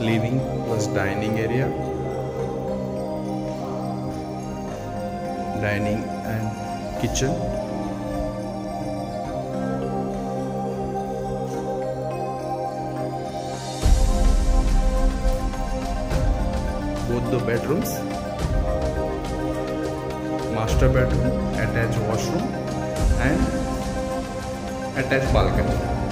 living plus dining area. Dining and kitchen. Both the bedrooms. Master bedroom attached washroom and attached balcony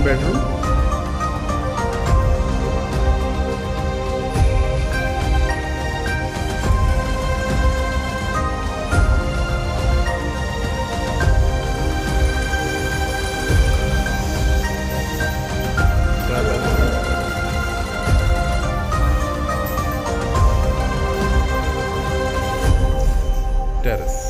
one bedroom terrace